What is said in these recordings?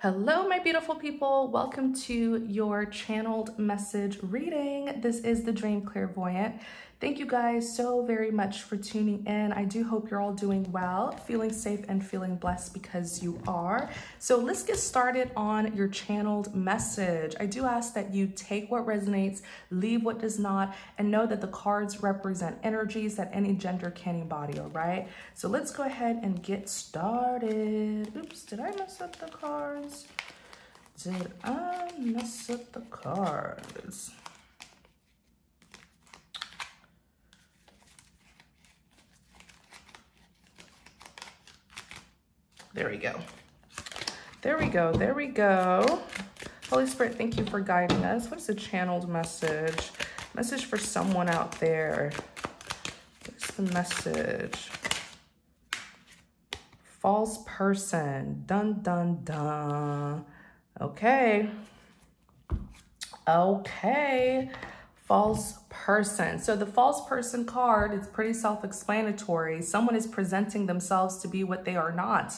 Hello, my beautiful people. Welcome to your channeled message reading. This is the Dream Clairvoyant. Thank you guys so very much for tuning in. I do hope you're all doing well, feeling safe and feeling blessed because you are. So let's get started on your channeled message. I do ask that you take what resonates, leave what does not, and know that the cards represent energies that any gender can embody, all right? So let's go ahead and get started. Oops, did I mess up the cards? Did I mess up the cards? There we go. There we go. There we go. Holy Spirit, thank you for guiding us. What is a channeled message? Message for someone out there. What's the message? False person. Dun, dun, dun. Okay. Okay. False person. So the false person card is pretty self-explanatory. Someone is presenting themselves to be what they are not.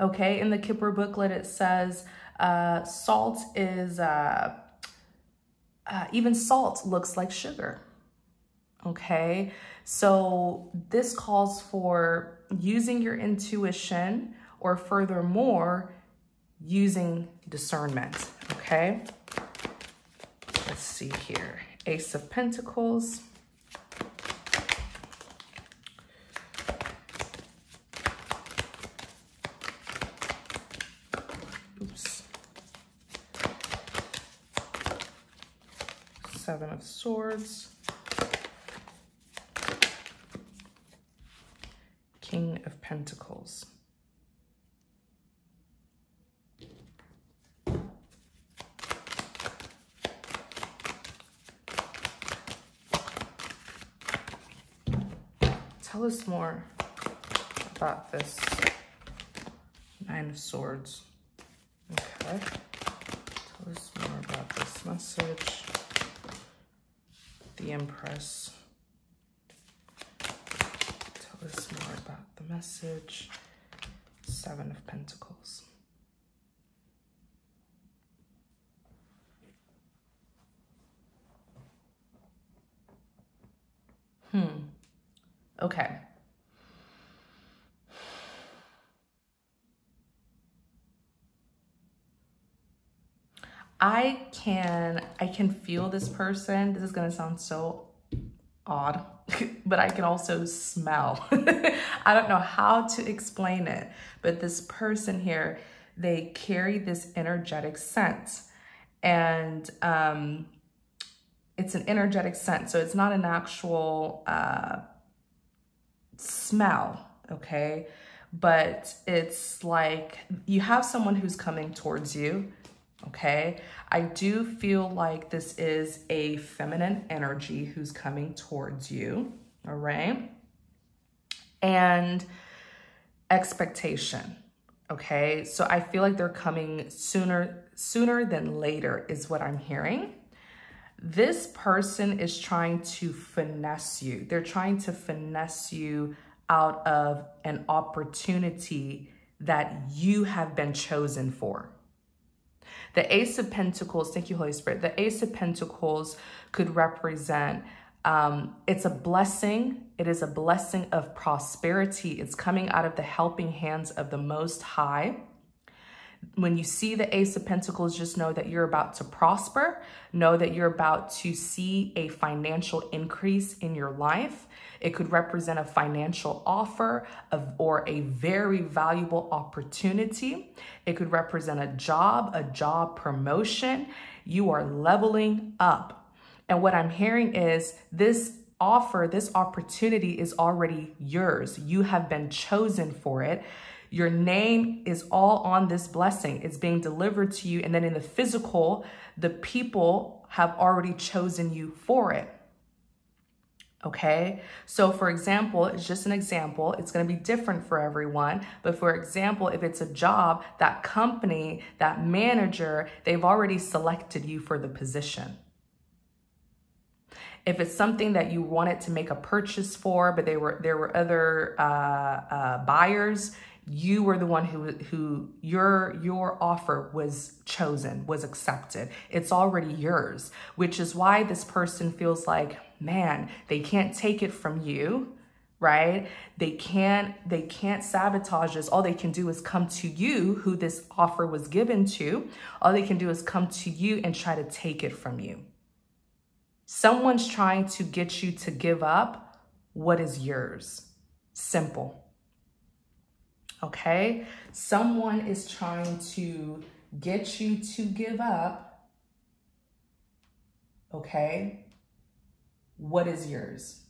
Okay, in the Kipper booklet, it says uh, salt is, uh, uh, even salt looks like sugar. Okay, so this calls for using your intuition or furthermore, using discernment. Okay, let's see here. Ace of Pentacles. Seven of Swords. King of Pentacles. Tell us more about this Nine of Swords. Okay. Tell us more about this message the Empress. Tell us more about the message. Seven of Pentacles. Hmm. Okay. I can feel this person. This is gonna sound so odd, but I can also smell. I don't know how to explain it, but this person here, they carry this energetic scent. And um, it's an energetic scent. So it's not an actual uh, smell, okay? But it's like you have someone who's coming towards you okay? I do feel like this is a feminine energy who's coming towards you, all right? And expectation, okay? So I feel like they're coming sooner sooner than later is what I'm hearing. This person is trying to finesse you. They're trying to finesse you out of an opportunity that you have been chosen for, the Ace of Pentacles, thank you, Holy Spirit. The Ace of Pentacles could represent um, it's a blessing. It is a blessing of prosperity. It's coming out of the helping hands of the Most High. When you see the Ace of Pentacles, just know that you're about to prosper. Know that you're about to see a financial increase in your life. It could represent a financial offer of, or a very valuable opportunity. It could represent a job, a job promotion. You are leveling up. And what I'm hearing is this offer, this opportunity is already yours. You have been chosen for it. Your name is all on this blessing. It's being delivered to you. And then in the physical, the people have already chosen you for it. Okay, so for example, it's just an example. It's going to be different for everyone. But for example, if it's a job, that company, that manager, they've already selected you for the position. If it's something that you wanted to make a purchase for, but they were there were other uh, uh, buyers, you were the one who who your your offer was chosen was accepted. It's already yours which is why this person feels like man they can't take it from you right? They can't they can't sabotage us all they can do is come to you who this offer was given to. All they can do is come to you and try to take it from you. Someone's trying to get you to give up what is yours. Simple okay? Someone is trying to get you to give up, okay? What is yours?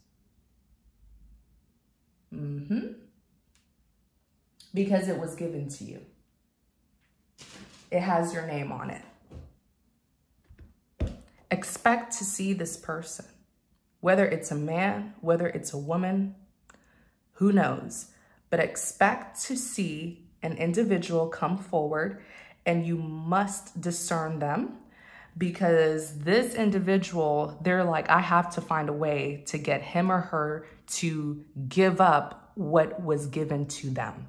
Mm-hmm. Because it was given to you. It has your name on it. Expect to see this person, whether it's a man, whether it's a woman, who knows? But expect to see an individual come forward and you must discern them because this individual, they're like, I have to find a way to get him or her to give up what was given to them.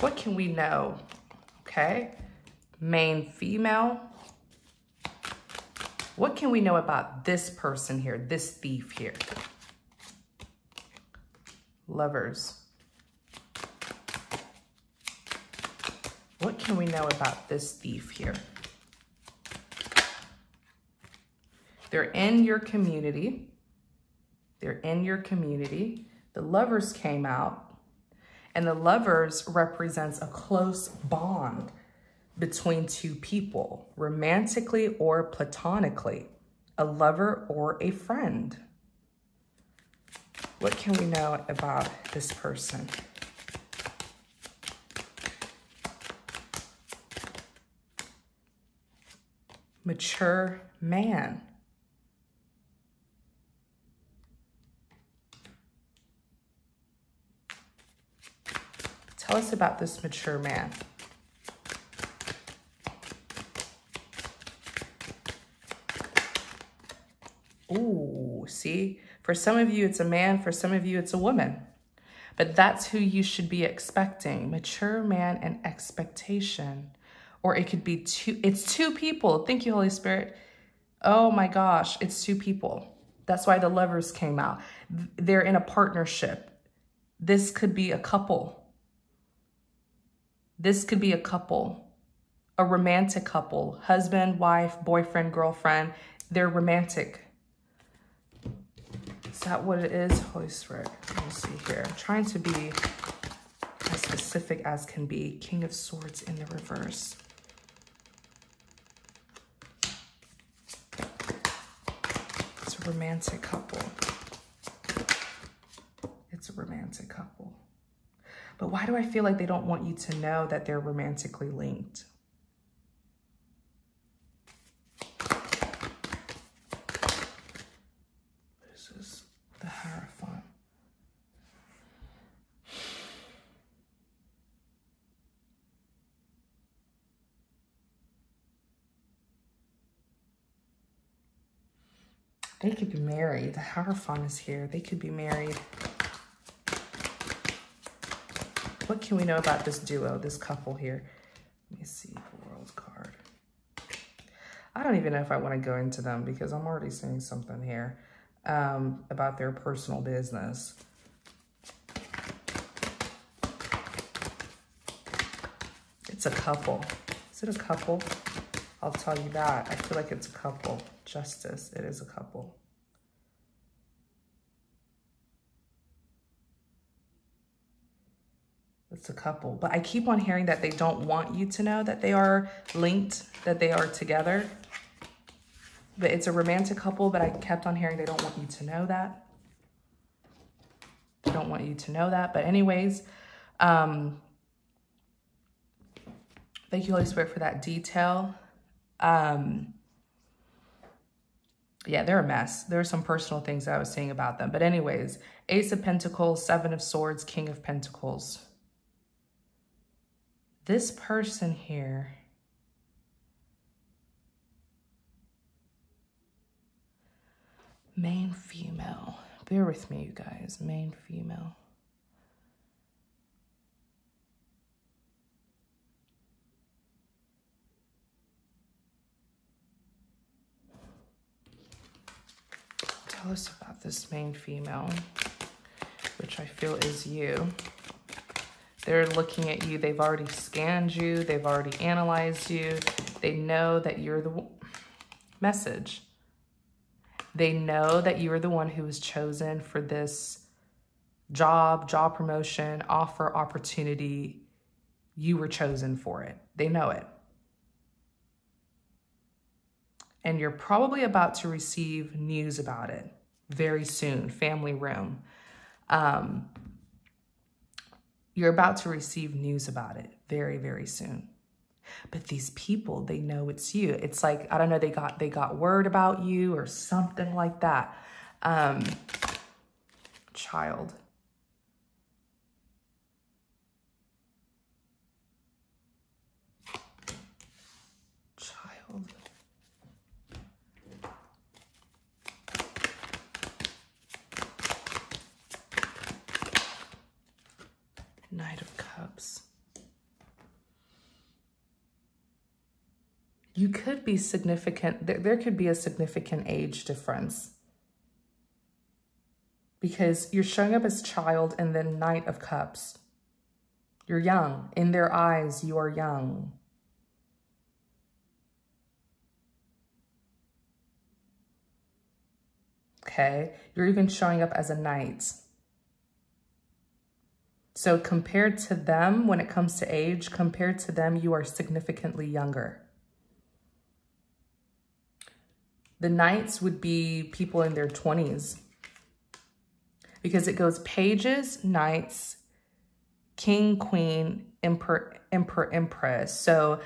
What can we know? Okay, main female. What can we know about this person here, this thief here? Lovers. What can we know about this thief here? They're in your community. They're in your community. The lovers came out. And the lovers represents a close bond between two people, romantically or platonically, a lover or a friend. What can we know about this person? Mature man. Tell us about this mature man. Ooh, see? For some of you, it's a man. For some of you, it's a woman. But that's who you should be expecting. Mature man and expectation. Or it could be two, it's two people. Thank you, Holy Spirit. Oh my gosh, it's two people. That's why the lovers came out. They're in a partnership. This could be a couple. This could be a couple, a romantic couple, husband, wife, boyfriend, girlfriend. They're romantic. Is that what it is? Holy Spirit. Let me see here. I'm trying to be as specific as can be. King of Swords in the reverse. It's a romantic couple. It's a romantic couple. Why do I feel like they don't want you to know that they're romantically linked? This is the Hierophant. They could be married. The Hierophant is here. They could be married. What can we know about this duo, this couple here? Let me see the world card. I don't even know if I want to go into them because I'm already seeing something here um, about their personal business. It's a couple. Is it a couple? I'll tell you that. I feel like it's a couple. Justice, it is a couple. A couple. But I keep on hearing that they don't want you to know that they are linked, that they are together. But it's a romantic couple, but I kept on hearing they don't want you to know that. They don't want you to know that. But anyways, um, thank you, Holy Spirit, for that detail. Um, yeah, they're a mess. There are some personal things I was saying about them. But anyways, Ace of Pentacles, Seven of Swords, King of Pentacles. This person here main female. Bear with me you guys. Main female. Tell us about this main female which I feel is you they're looking at you. They've already scanned you. They've already analyzed you. They know that you're the message. They know that you are the one who was chosen for this job, job promotion, offer, opportunity. You were chosen for it. They know it. And you're probably about to receive news about it very soon, family room. Um, you're about to receive news about it very, very soon. But these people, they know it's you. It's like, I don't know, they got they got word about you or something like that. Um, child. Knight of Cups. You could be significant, there, there could be a significant age difference because you're showing up as child and then Knight of Cups. You're young. In their eyes, you are young. Okay? You're even showing up as a knight. So compared to them, when it comes to age, compared to them, you are significantly younger. The knights would be people in their 20s because it goes pages, knights, king, queen, emperor, emperor, empress. So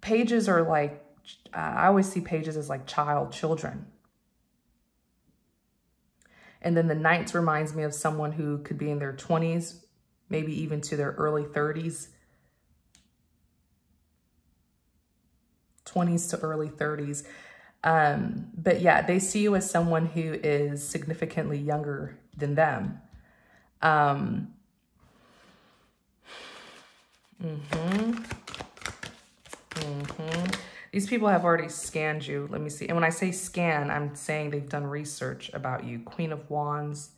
pages are like, uh, I always see pages as like child, children. And then the knights reminds me of someone who could be in their 20s, maybe even to their early 30s, 20s to early 30s. Um, but yeah, they see you as someone who is significantly younger than them. Um, mm-hmm. Mm-hmm. These people have already scanned you. Let me see. And when I say scan, I'm saying they've done research about you. Queen of Wands.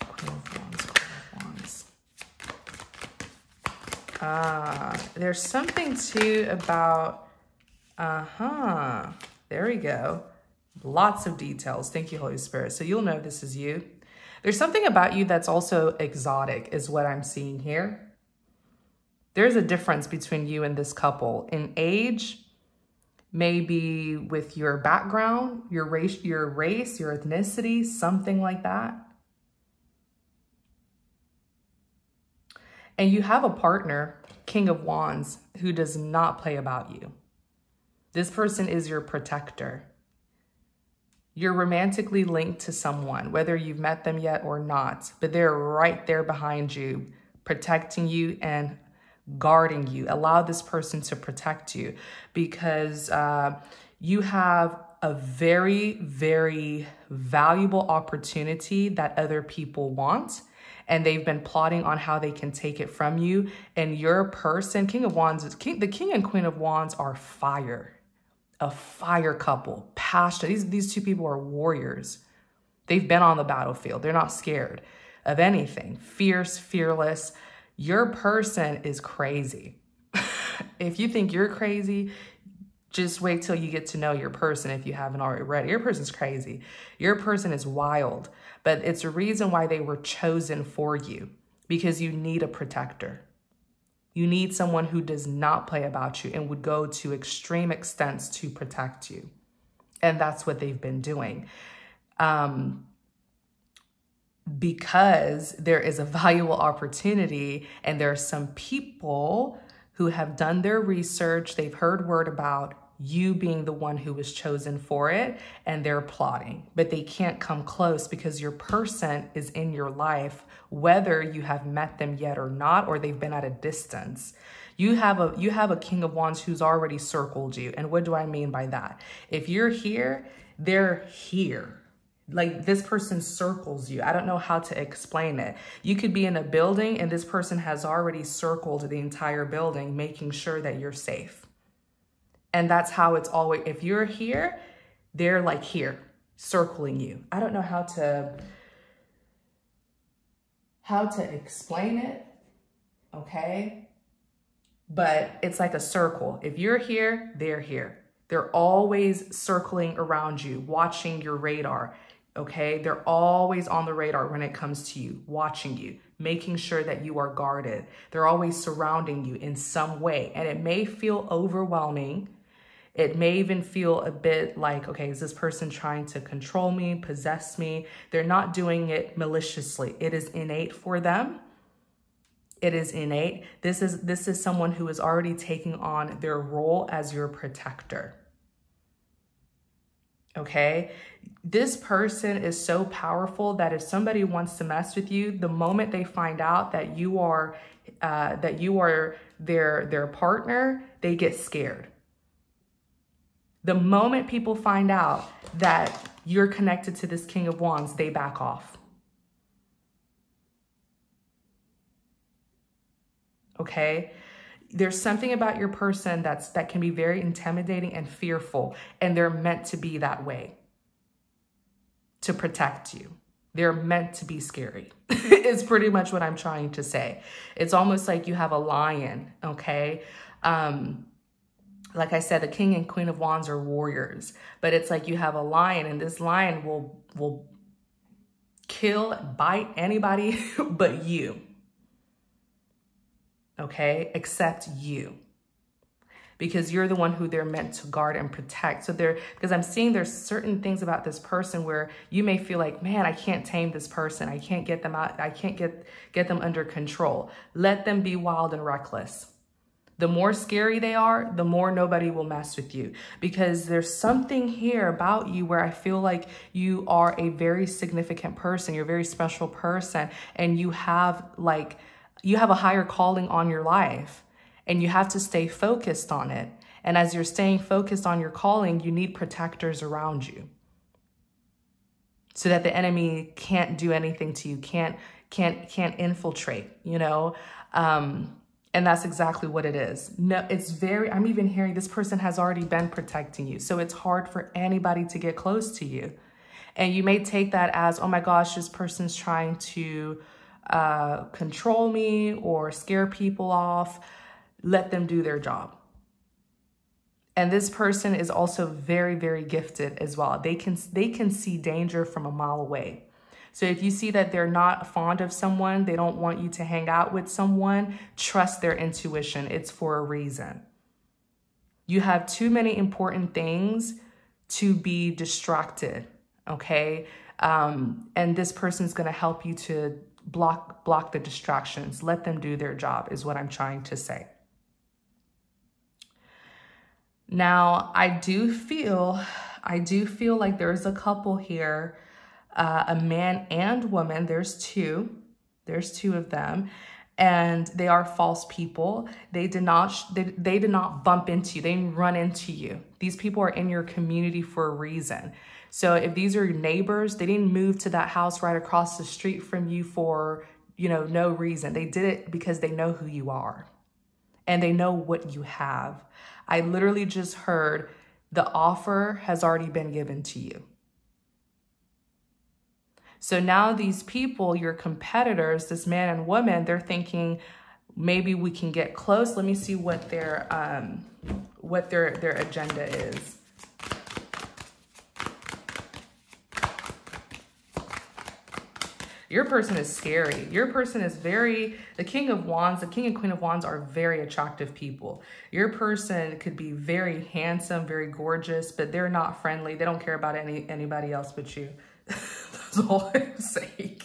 Queen of Wands. Ah, there's something too about, uh-huh, there we go. Lots of details. Thank you, Holy Spirit. So you'll know this is you. There's something about you that's also exotic is what I'm seeing here. There's a difference between you and this couple in age, maybe with your background, your race, your race, your ethnicity, something like that. And you have a partner, King of Wands, who does not play about you. This person is your protector. You're romantically linked to someone, whether you've met them yet or not, but they're right there behind you, protecting you and guarding you. Allow this person to protect you because uh, you have a very, very valuable opportunity that other people want and they've been plotting on how they can take it from you. And your person, King of Wands, is king, the King and Queen of Wands are fire, a fire couple, passionate. These, these two people are warriors. They've been on the battlefield. They're not scared of anything, fierce, fearless. Your person is crazy. if you think you're crazy, just wait till you get to know your person if you haven't already read. Your person's crazy. Your person is wild but it's a reason why they were chosen for you because you need a protector. You need someone who does not play about you and would go to extreme extents to protect you. And that's what they've been doing. Um, because there is a valuable opportunity and there are some people who have done their research, they've heard word about you being the one who was chosen for it and they're plotting, but they can't come close because your person is in your life, whether you have met them yet or not, or they've been at a distance. You have a you have a king of wands who's already circled you. And what do I mean by that? If you're here, they're here like this person circles you. I don't know how to explain it. You could be in a building and this person has already circled the entire building, making sure that you're safe. And that's how it's always, if you're here, they're like here, circling you. I don't know how to, how to explain it, okay? But it's like a circle. If you're here, they're here. They're always circling around you, watching your radar okay? They're always on the radar when it comes to you, watching you, making sure that you are guarded. They're always surrounding you in some way. And it may feel overwhelming. It may even feel a bit like, okay, is this person trying to control me, possess me? They're not doing it maliciously. It is innate for them. It is innate. This is this is someone who is already taking on their role as your protector okay? This person is so powerful that if somebody wants to mess with you, the moment they find out that you are uh, that you are their their partner, they get scared. The moment people find out that you're connected to this King of Wands, they back off. Okay? there's something about your person that's that can be very intimidating and fearful and they're meant to be that way to protect you they're meant to be scary is pretty much what i'm trying to say it's almost like you have a lion okay um like i said the king and queen of wands are warriors but it's like you have a lion and this lion will will kill bite anybody but you okay, except you. Because you're the one who they're meant to guard and protect. So there, because I'm seeing there's certain things about this person where you may feel like, man, I can't tame this person. I can't get them out. I can't get, get them under control. Let them be wild and reckless. The more scary they are, the more nobody will mess with you because there's something here about you where I feel like you are a very significant person. You're a very special person and you have like you have a higher calling on your life and you have to stay focused on it. And as you're staying focused on your calling, you need protectors around you so that the enemy can't do anything to you, can't can't can't infiltrate, you know? Um, and that's exactly what it is. No, it's very, I'm even hearing this person has already been protecting you. So it's hard for anybody to get close to you. And you may take that as, oh my gosh, this person's trying to uh, control me or scare people off. Let them do their job. And this person is also very, very gifted as well. They can they can see danger from a mile away. So if you see that they're not fond of someone, they don't want you to hang out with someone, trust their intuition. It's for a reason. You have too many important things to be distracted, okay? Um, and this person's gonna help you to block block the distractions let them do their job is what i'm trying to say now i do feel i do feel like there's a couple here uh, a man and woman. There's two. There's two of them. And they are false people. They did not they, they did not bump into you. They didn't run into you. These people are in your community for a reason. So if these are your neighbors, they didn't move to that house right across the street from you for, you know, no reason. They did it because they know who you are. And they know what you have. I literally just heard the offer has already been given to you. So now these people, your competitors, this man and woman, they're thinking maybe we can get close. Let me see what their um, what their their agenda is. Your person is scary. Your person is very, the king of wands, the king and queen of wands are very attractive people. Your person could be very handsome, very gorgeous, but they're not friendly. They don't care about any anybody else but you. That's all I'm saying.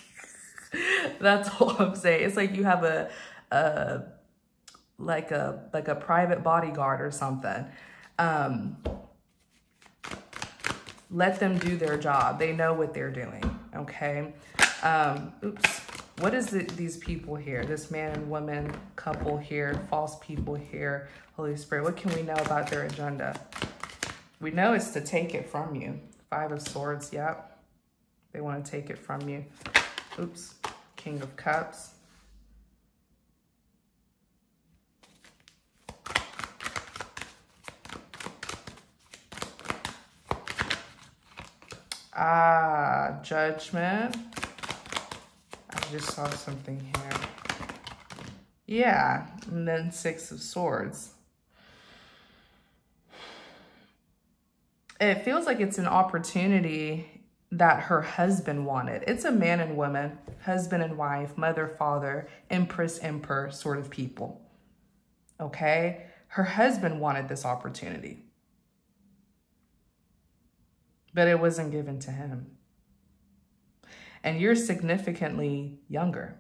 That's all I'm saying. It's like you have a, a like a like a private bodyguard or something. Um, let them do their job. They know what they're doing, okay? Um, oops. What is it, these people here? This man and woman couple here, false people here, Holy Spirit. What can we know about their agenda? We know it's to take it from you. Five of Swords, yep. They want to take it from you. Oops. King of Cups. Ah, judgment. I just saw something here. Yeah, and then Six of Swords. It feels like it's an opportunity that her husband wanted. It's a man and woman, husband and wife, mother, father, empress, emperor sort of people. Okay? Her husband wanted this opportunity but it wasn't given to him. And you're significantly younger.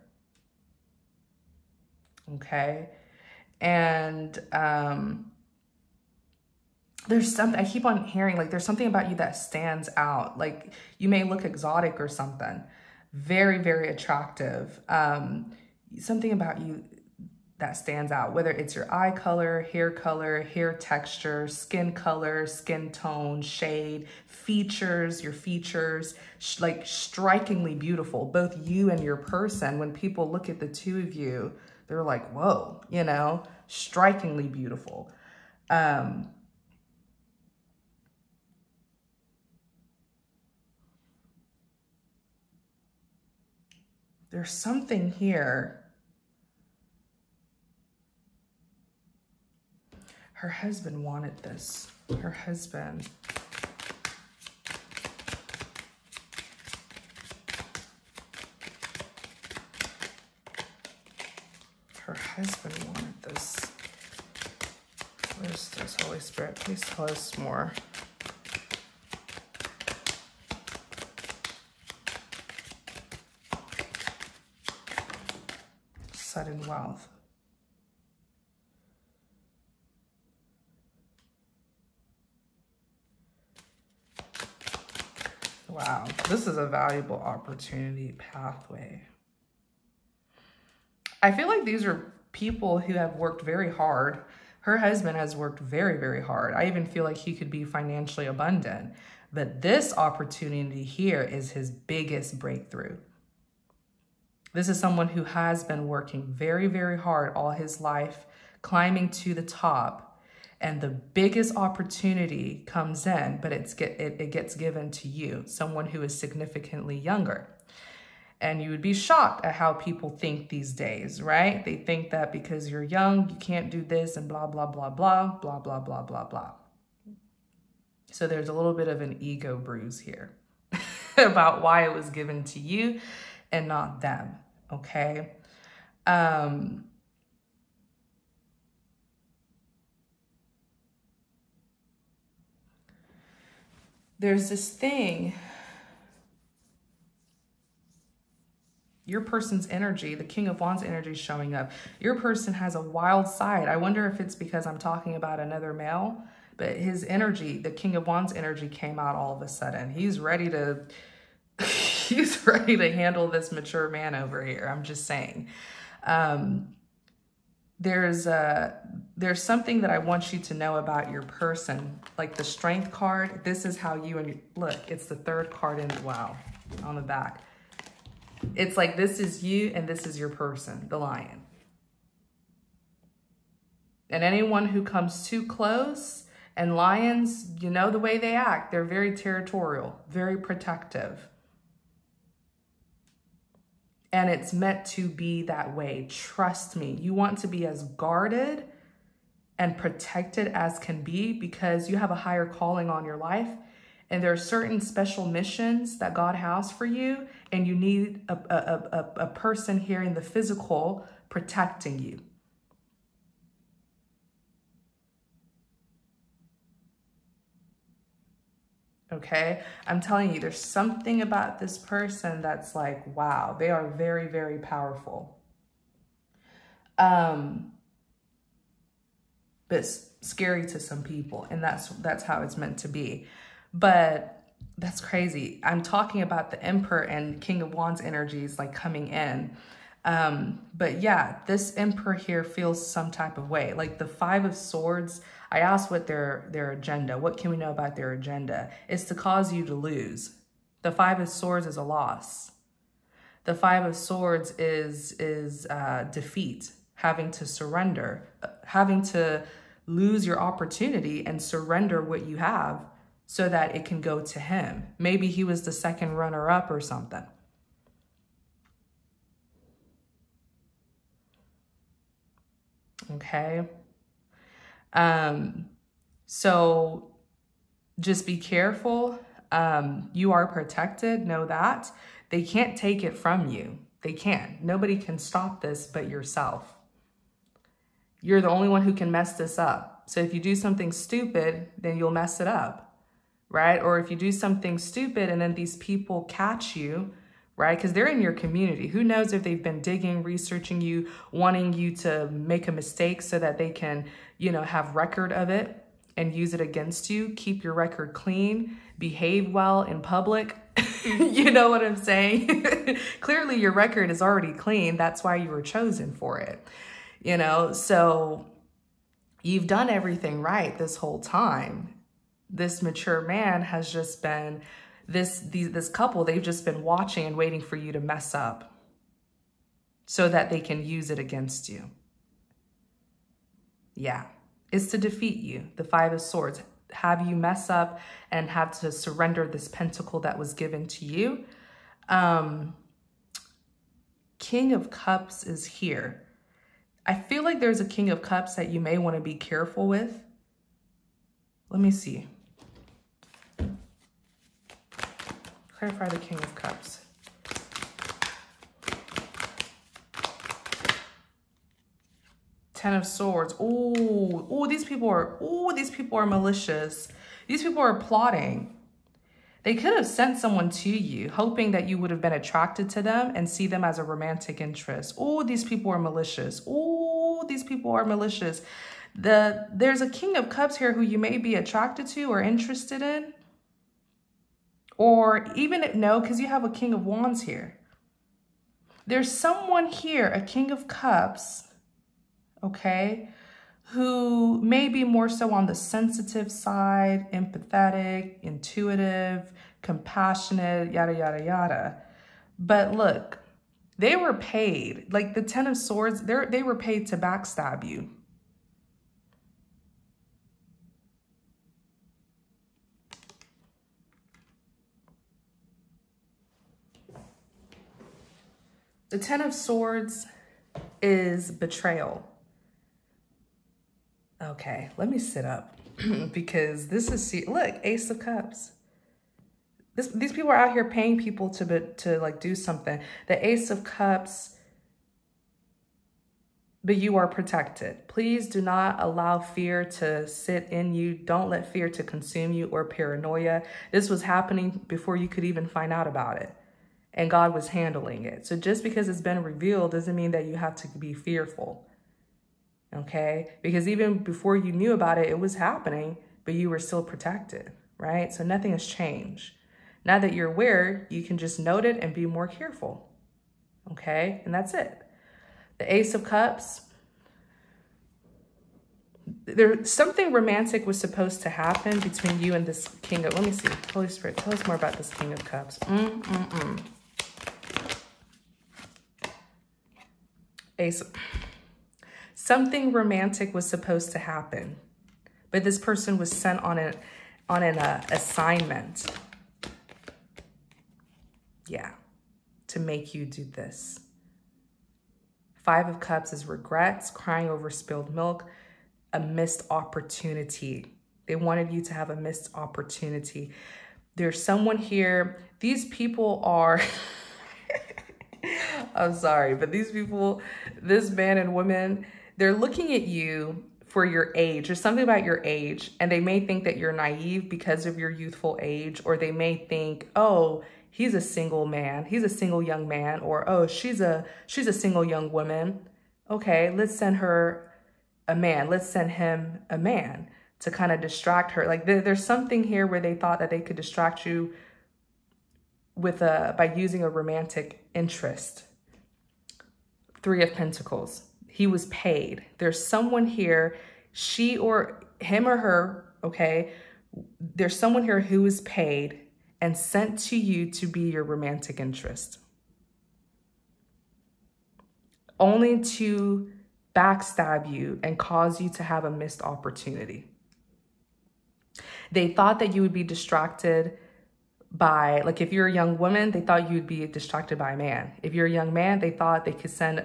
Okay. And um, there's something, I keep on hearing like there's something about you that stands out. Like you may look exotic or something. Very, very attractive. Um, something about you that stands out, whether it's your eye color, hair color, hair texture, skin color, skin tone, shade, features, your features, like strikingly beautiful, both you and your person. When people look at the two of you, they're like, whoa, you know, strikingly beautiful. Um, there's something here Her husband wanted this. Her husband. Her husband wanted this. Where's this Holy Spirit? Please tell us more. Sudden wealth. Wow, this is a valuable opportunity pathway. I feel like these are people who have worked very hard. Her husband has worked very, very hard. I even feel like he could be financially abundant. But this opportunity here is his biggest breakthrough. This is someone who has been working very, very hard all his life, climbing to the top and the biggest opportunity comes in, but it's get, it, it gets given to you, someone who is significantly younger. And you would be shocked at how people think these days, right? They think that because you're young, you can't do this and blah, blah, blah, blah, blah, blah, blah, blah, blah. So there's a little bit of an ego bruise here about why it was given to you and not them, okay? Um, there's this thing your person's energy, the King of Wands energy is showing up. Your person has a wild side. I wonder if it's because I'm talking about another male, but his energy, the King of Wands energy came out all of a sudden. He's ready to, he's ready to handle this mature man over here. I'm just saying. Um, there's a there's something that I want you to know about your person, like the strength card. This is how you and look. It's the third card in wow on the back. It's like this is you and this is your person, the lion. And anyone who comes too close, and lions, you know the way they act. They're very territorial, very protective. And it's meant to be that way. Trust me. You want to be as guarded and protected as can be because you have a higher calling on your life. And there are certain special missions that God has for you. And you need a, a, a, a person here in the physical protecting you. Okay? I'm telling you, there's something about this person that's like, wow, they are very, very powerful. Um, but scary to some people. And that's, that's how it's meant to be. But that's crazy. I'm talking about the Emperor and King of Wands energies like coming in. Um, but yeah, this Emperor here feels some type of way. Like the Five of Swords, I asked what their, their agenda, what can we know about their agenda? It's to cause you to lose. The Five of Swords is a loss. The Five of Swords is, is uh, defeat, having to surrender, having to lose your opportunity and surrender what you have so that it can go to him. Maybe he was the second runner up or something. Okay. Um, so just be careful. Um, you are protected. Know that. They can't take it from you. They can't. Nobody can stop this but yourself. You're the only one who can mess this up. So if you do something stupid, then you'll mess it up, right? Or if you do something stupid and then these people catch you, right? Because they're in your community. Who knows if they've been digging, researching you, wanting you to make a mistake so that they can, you know, have record of it and use it against you. Keep your record clean, behave well in public. you know what I'm saying? Clearly your record is already clean. That's why you were chosen for it. You know, so you've done everything right this whole time. This mature man has just been this these, this couple, they've just been watching and waiting for you to mess up so that they can use it against you. Yeah, it's to defeat you, the Five of Swords. Have you mess up and have to surrender this pentacle that was given to you. Um, King of Cups is here. I feel like there's a King of Cups that you may want to be careful with. Let me see. Clarify the King of Cups. Ten of Swords. Oh, oh, these people are, oh, these people are malicious. These people are plotting. They could have sent someone to you, hoping that you would have been attracted to them and see them as a romantic interest. Oh, these people are malicious. Oh, these people are malicious. The There's a King of Cups here who you may be attracted to or interested in. Or even, no, because you have a King of Wands here. There's someone here, a King of Cups, okay, who may be more so on the sensitive side, empathetic, intuitive, compassionate, yada, yada, yada. But look, they were paid, like the Ten of Swords, they they were paid to backstab you. The Ten of Swords is betrayal. Okay, let me sit up because this is, look, Ace of Cups. This, these people are out here paying people to, be, to like do something. The Ace of Cups, but you are protected. Please do not allow fear to sit in you. Don't let fear to consume you or paranoia. This was happening before you could even find out about it and God was handling it. So just because it's been revealed doesn't mean that you have to be fearful. Okay? Because even before you knew about it, it was happening, but you were still protected, right? So nothing has changed. Now that you're aware, you can just note it and be more careful. Okay? And that's it. The Ace of Cups, there something romantic was supposed to happen between you and this king of let me see holy spirit tell us more about this king of cups mm, mm, mm. Ace. Something romantic was supposed to happen, but this person was sent on an on an uh, assignment. Yeah, to make you do this. Five of Cups is regrets, crying over spilled milk, a missed opportunity. They wanted you to have a missed opportunity. There's someone here. These people are I'm sorry, but these people, this man and woman, they're looking at you for your age or something about your age, and they may think that you're naive because of your youthful age, or they may think, oh, he's a single man, he's a single young man, or oh, she's a she's a single young woman. Okay, let's send her a man. Let's send him a man to kind of distract her. Like there, there's something here where they thought that they could distract you with a by using a romantic interest. Three of Pentacles. He was paid. There's someone here, she or him or her, okay? There's someone here who is paid and sent to you to be your romantic interest. Only to backstab you and cause you to have a missed opportunity. They thought that you would be distracted by, like if you're a young woman, they thought you'd be distracted by a man. If you're a young man, they thought they could send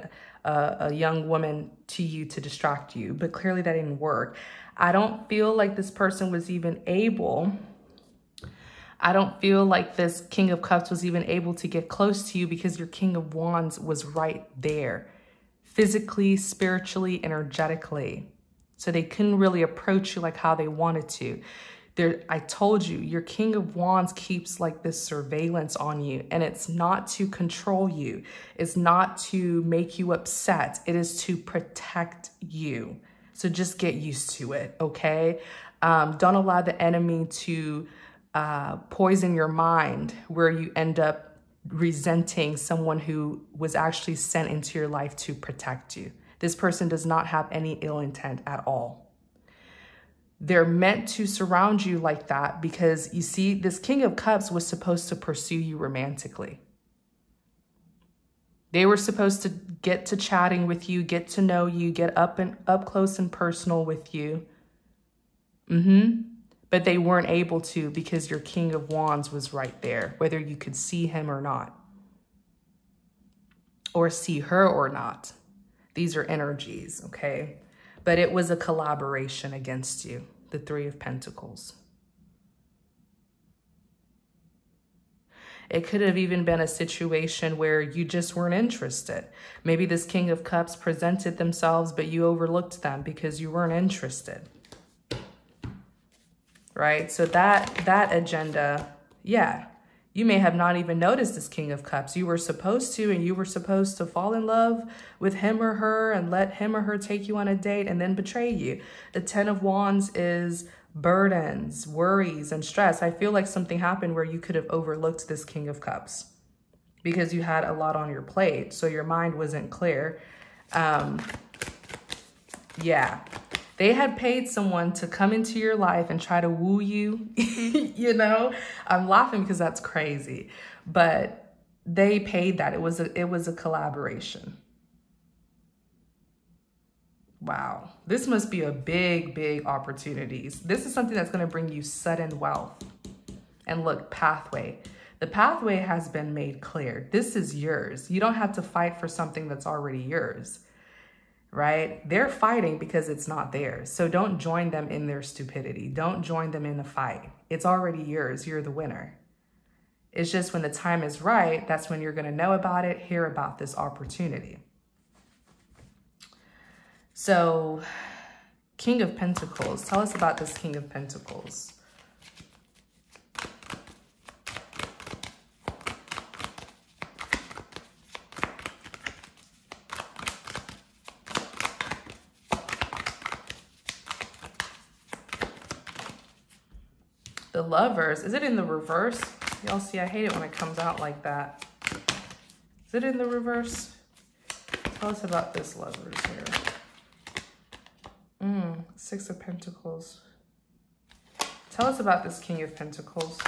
a, a young woman to you to distract you, but clearly that didn't work. I don't feel like this person was even able I don't feel like this King of Cups was even able to get close to you because your King of Wands was right there, physically, spiritually, energetically. So they couldn't really approach you like how they wanted to there i told you your king of wands keeps like this surveillance on you and it's not to control you. It's not to make you upset. It is to protect you. So just get used to it okay? Um, don't allow the enemy to uh, poison your mind where you end up resenting someone who was actually sent into your life to protect you. This person does not have any ill intent at all they're meant to surround you like that because you see, this King of Cups was supposed to pursue you romantically. They were supposed to get to chatting with you, get to know you, get up and up close and personal with you. Mm-hmm. But they weren't able to because your King of Wands was right there, whether you could see him or not. Or see her or not. These are energies, okay? But it was a collaboration against you the Three of Pentacles. It could have even been a situation where you just weren't interested. Maybe this King of Cups presented themselves, but you overlooked them because you weren't interested. Right? So that, that agenda, yeah, you may have not even noticed this King of Cups. You were supposed to, and you were supposed to fall in love with him or her and let him or her take you on a date and then betray you. The Ten of Wands is burdens, worries, and stress. I feel like something happened where you could have overlooked this King of Cups because you had a lot on your plate, so your mind wasn't clear. Um, yeah, they had paid someone to come into your life and try to woo you, you know? I'm laughing because that's crazy. But they paid that. It was a it was a collaboration. Wow. This must be a big, big opportunities. This is something that's going to bring you sudden wealth. And look, pathway. The pathway has been made clear. This is yours. You don't have to fight for something that's already yours right? They're fighting because it's not theirs. So don't join them in their stupidity. Don't join them in the fight. It's already yours. You're the winner. It's just when the time is right, that's when you're going to know about it, hear about this opportunity. So, King of Pentacles, tell us about this King of Pentacles. The Lovers. Is it in the reverse? Y'all see, I hate it when it comes out like that. Is it in the reverse? Tell us about this Lovers here. Mm, Six of Pentacles. Tell us about this King of Pentacles.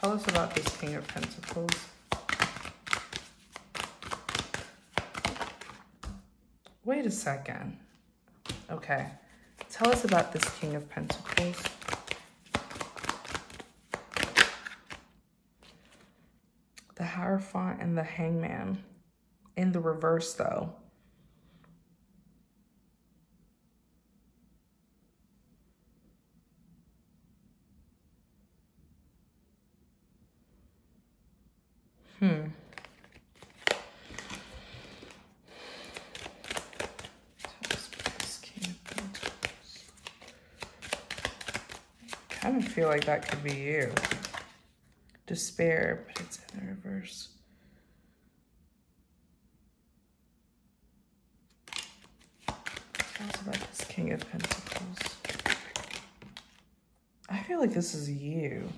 Tell us about this King of Pentacles. Wait a second. Okay. Tell us about this King of Pentacles. The Hierophant and the Hangman. In the reverse, though. feel like that could be you. Despair, but it's in the reverse. What's about this King of Pentacles? I feel like this is you.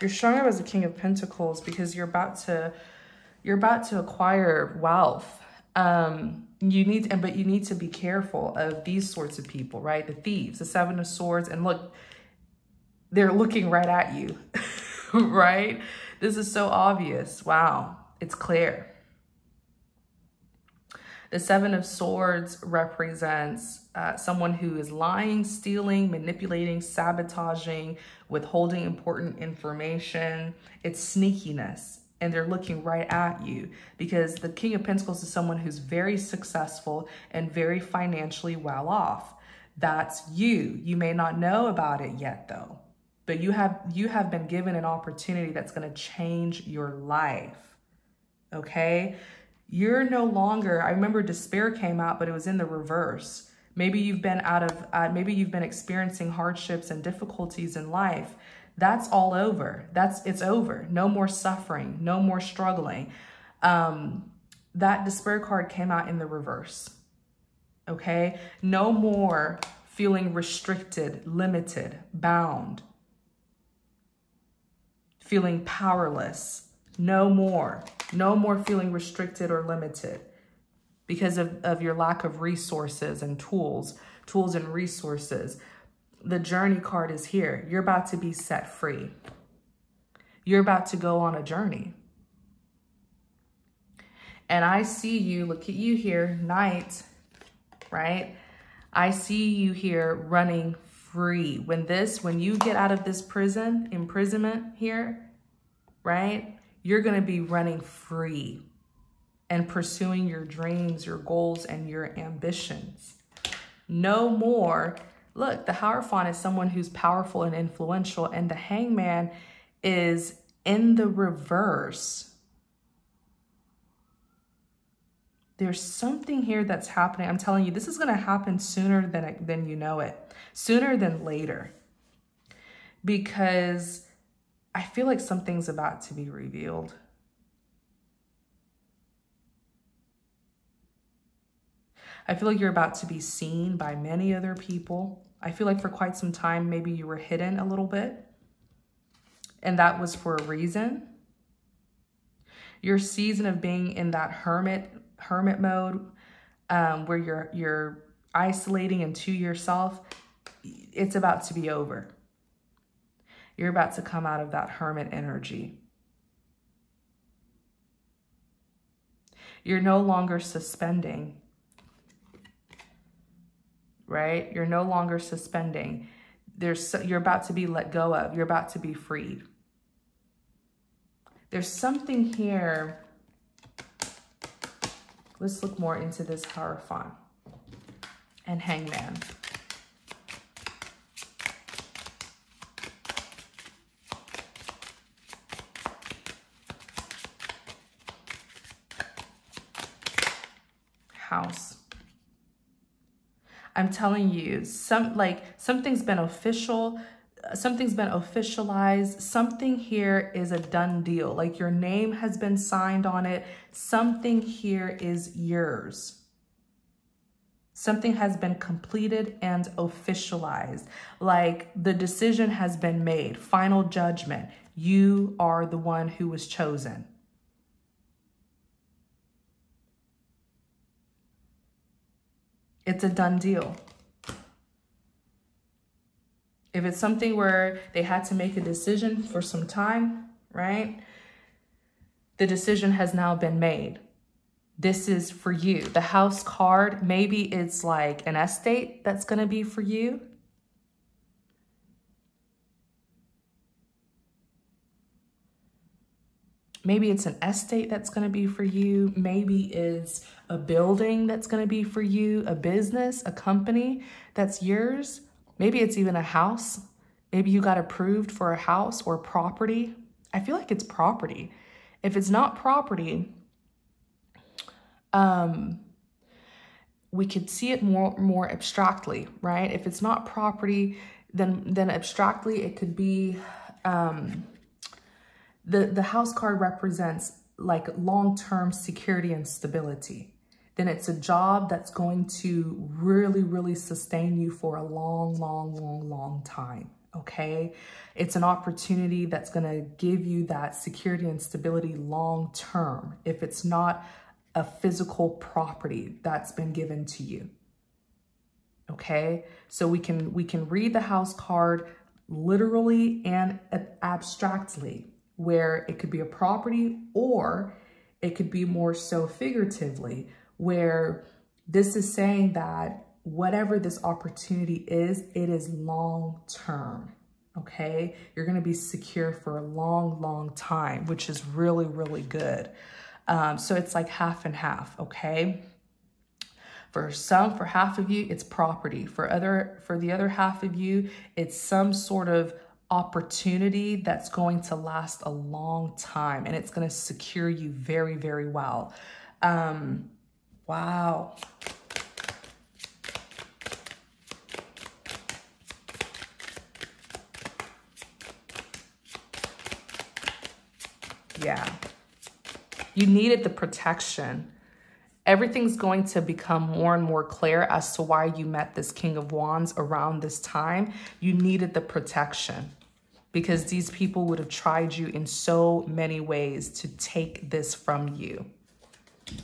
You're showing up as a King of Pentacles because you're about to you're about to acquire wealth. Um, you need and but you need to be careful of these sorts of people, right? The thieves, the seven of swords, and look, they're looking right at you, right? This is so obvious. Wow, it's clear. The Seven of Swords represents uh, someone who is lying, stealing, manipulating, sabotaging, withholding important information. It's sneakiness and they're looking right at you because the King of Pentacles is someone who's very successful and very financially well off. That's you. You may not know about it yet though, but you have you have been given an opportunity that's going to change your life. Okay? You're no longer I remember despair came out but it was in the reverse. Maybe you've been out of uh, maybe you've been experiencing hardships and difficulties in life that's all over. That's it's over. No more suffering, no more struggling. Um, that despair card came out in the reverse. Okay? No more feeling restricted, limited, bound, feeling powerless. No more. No more feeling restricted or limited because of, of your lack of resources and tools, tools and resources the journey card is here. You're about to be set free. You're about to go on a journey. And I see you, look at you here, Knight, right? I see you here running free. When this, when you get out of this prison, imprisonment here, right? You're going to be running free and pursuing your dreams, your goals, and your ambitions. No more Look, the Hierophant is someone who's powerful and influential, and the Hangman is in the reverse. There's something here that's happening. I'm telling you, this is going to happen sooner than, than you know it, sooner than later. Because I feel like something's about to be revealed. I feel like you're about to be seen by many other people. I feel like for quite some time, maybe you were hidden a little bit. And that was for a reason. Your season of being in that hermit hermit mode, um, where you're you're isolating into yourself, it's about to be over. You're about to come out of that hermit energy. You're no longer suspending right? You're no longer suspending. There's you're about to be let go of. You're about to be freed. There's something here. Let's look more into this Hierophant and Hangman. House. I'm telling you, some like something's been official, something's been officialized. Something here is a done deal. Like your name has been signed on it. Something here is yours. Something has been completed and officialized. Like the decision has been made. Final judgment. You are the one who was chosen. it's a done deal. If it's something where they had to make a decision for some time, right? The decision has now been made. This is for you. The house card, maybe it's like an estate that's going to be for you. Maybe it's an estate that's going to be for you. Maybe it's a building that's going to be for you, a business, a company that's yours. Maybe it's even a house. Maybe you got approved for a house or property. I feel like it's property. If it's not property, um, we could see it more more abstractly, right? If it's not property, then then abstractly it could be um, the, the house card represents like long-term security and stability. Then it's a job that's going to really, really sustain you for a long, long, long, long time. Okay. It's an opportunity that's going to give you that security and stability long term if it's not a physical property that's been given to you. Okay. So we can, we can read the house card literally and abstractly where it could be a property or it could be more so figuratively where this is saying that whatever this opportunity is, it is long term. Okay. You're going to be secure for a long, long time, which is really, really good. Um, so it's like half and half. Okay. For some, for half of you, it's property. For other, for the other half of you, it's some sort of opportunity that's going to last a long time and it's going to secure you very, very well. Um, wow. Yeah. You needed the protection. Everything's going to become more and more clear as to why you met this King of Wands around this time. You needed the protection because these people would have tried you in so many ways to take this from you.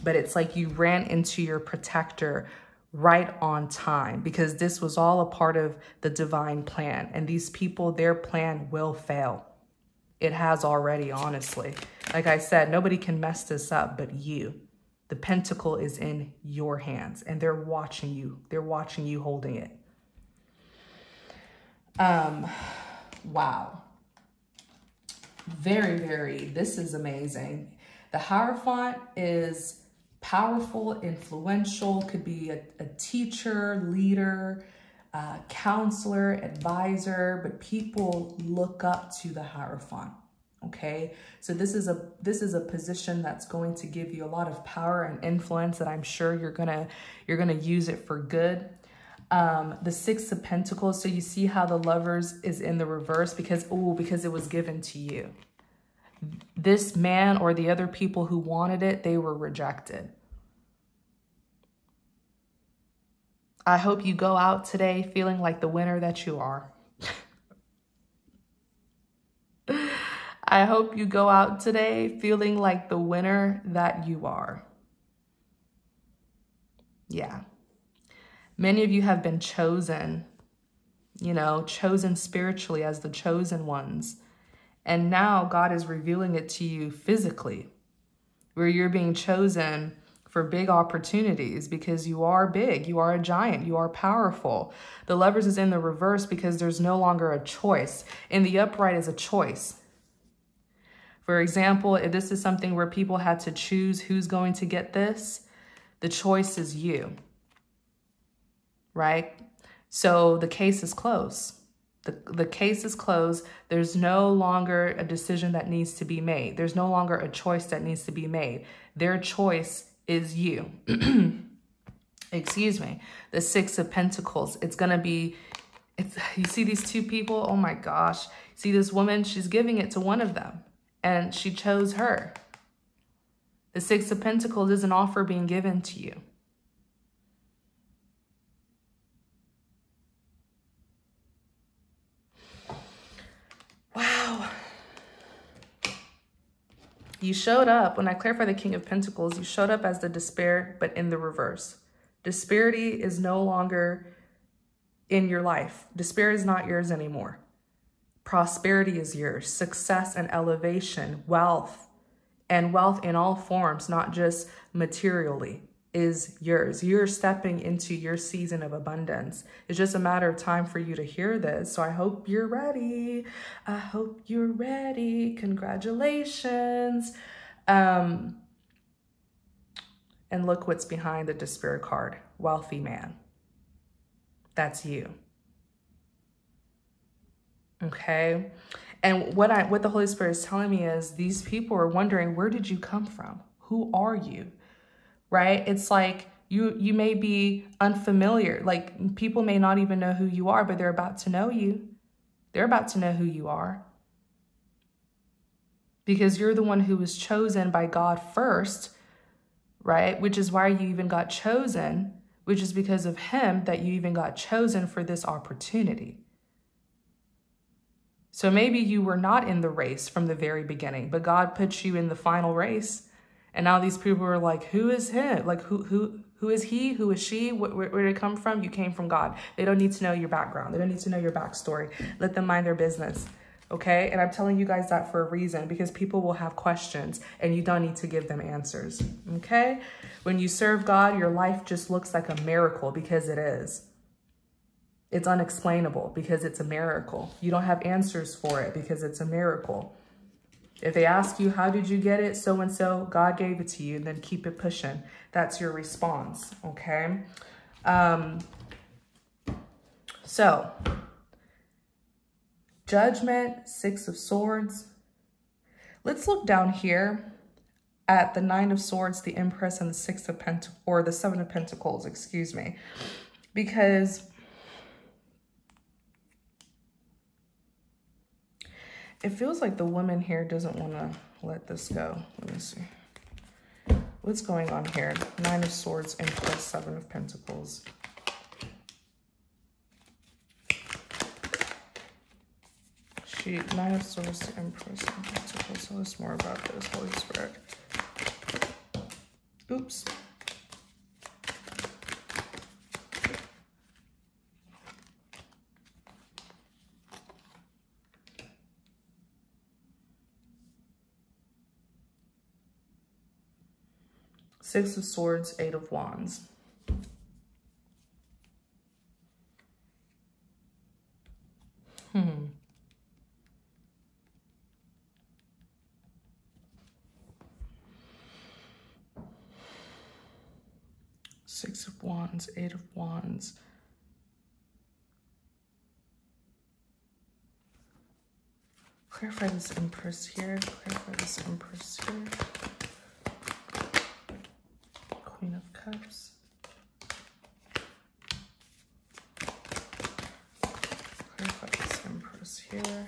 But it's like you ran into your protector right on time because this was all a part of the divine plan. And these people, their plan will fail. It has already, honestly. Like I said, nobody can mess this up but you. The pentacle is in your hands and they're watching you. They're watching you holding it. Um, wow. Very, very, this is amazing. The Hierophant is powerful, influential, could be a, a teacher, leader, uh, counselor, advisor, but people look up to the Hierophant. Okay, so this is a this is a position that's going to give you a lot of power and influence that I'm sure you're gonna you're gonna use it for good um, the Six of Pentacles. So you see how the Lovers is in the reverse because, oh, because it was given to you. This man or the other people who wanted it, they were rejected. I hope you go out today feeling like the winner that you are. I hope you go out today feeling like the winner that you are. Yeah. Many of you have been chosen, you know, chosen spiritually as the chosen ones. And now God is revealing it to you physically, where you're being chosen for big opportunities because you are big, you are a giant, you are powerful. The lovers is in the reverse because there's no longer a choice. In the upright is a choice. For example, if this is something where people had to choose who's going to get this, the choice is you right? So the case is closed. The, the case is closed. There's no longer a decision that needs to be made. There's no longer a choice that needs to be made. Their choice is you. Excuse me. The Six of Pentacles. It's going to be, it's, you see these two people? Oh my gosh. See this woman? She's giving it to one of them and she chose her. The Six of Pentacles is an offer being given to you. You showed up, when I clarify the King of Pentacles, you showed up as the despair, but in the reverse. Disparity is no longer in your life. Despair is not yours anymore. Prosperity is yours. Success and elevation, wealth, and wealth in all forms, not just materially is yours. You're stepping into your season of abundance. It's just a matter of time for you to hear this. So I hope you're ready. I hope you're ready. Congratulations. Um, and look what's behind the despair card. Wealthy man. That's you. Okay. And what I what the Holy Spirit is telling me is these people are wondering, where did you come from? Who are you? Right? It's like you you may be unfamiliar. Like people may not even know who you are, but they're about to know you. They're about to know who you are. Because you're the one who was chosen by God first, right? Which is why you even got chosen, which is because of him that you even got chosen for this opportunity. So maybe you were not in the race from the very beginning, but God put you in the final race. And now these people are like, who is him? Like, who, who, who is he? Who is she? Where, where, where did it come from? You came from God. They don't need to know your background. They don't need to know your backstory. Let them mind their business. Okay. And I'm telling you guys that for a reason because people will have questions and you don't need to give them answers. Okay. When you serve God, your life just looks like a miracle because it is. It's unexplainable because it's a miracle. You don't have answers for it because it's a miracle. If they ask you, how did you get it? So-and-so, God gave it to you, then keep it pushing. That's your response, okay? Um, so, judgment, six of swords. Let's look down here at the nine of swords, the empress, and the six of pentacles, or the seven of pentacles, excuse me. Because it feels like the woman here doesn't want to let this go. Let me see. What's going on here? Nine of Swords and plus Seven of Pentacles. She, Nine of Swords to Empress and Pentacles. Tell us more about this, Holy Spirit. Oops. Six of Swords, Eight of Wands. Hmm. Six of Wands, Eight of Wands. Clarify this Empress here. Clarify this Empress here. Cups. Empress here.